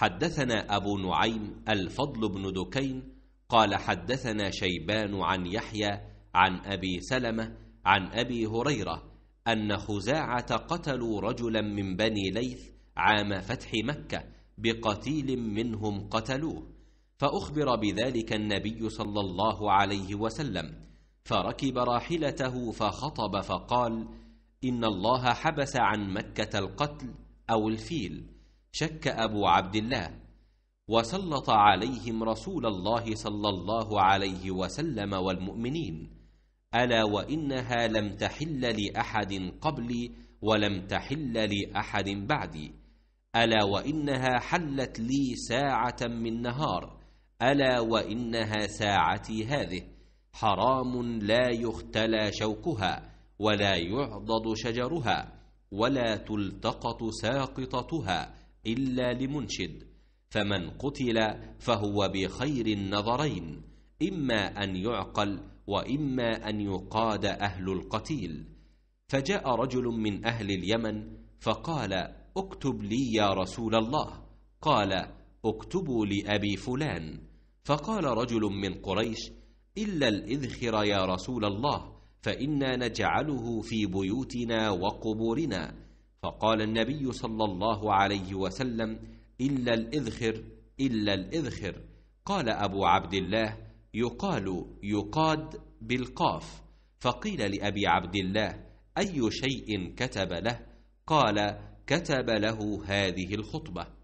حدثنا أبو نعيم الفضل بن دكين قال حدثنا شيبان عن يحيى عن أبي سلمة عن أبي هريرة أن خزاعة قتلوا رجلا من بني ليث عام فتح مكة بقتيل منهم قتلوه فأخبر بذلك النبي صلى الله عليه وسلم فركب راحلته فخطب فقال إن الله حبس عن مكة القتل أو الفيل شك أبو عبد الله وسلط عليهم رسول الله صلى الله عليه وسلم والمؤمنين ألا وإنها لم تحل لأحد قبلي ولم تحل لأحد بعدي ألا وإنها حلت لي ساعة من نهار ألا وإنها ساعتي هذه حرام لا يختلى شوكها ولا يعضد شجرها ولا تلتقط ساقطتها إلا لمنشد فمن قتل فهو بخير النظرين إما أن يعقل وإما أن يقاد أهل القتيل. فجاء رجل من أهل اليمن فقال اكتب لي يا رسول الله. قال اكتبوا لأبي فلان. فقال رجل من قريش إلا الإذخر يا رسول الله فإنا نجعله في بيوتنا وقبورنا. فقال النبي صلى الله عليه وسلم إلا الإذخر إلا الإذخر. قال أبو عبد الله يقال يقاد بالقاف. فقيل لأبي عبد الله أي شيء كتب له؟ قال كتب له هذه الخطبة.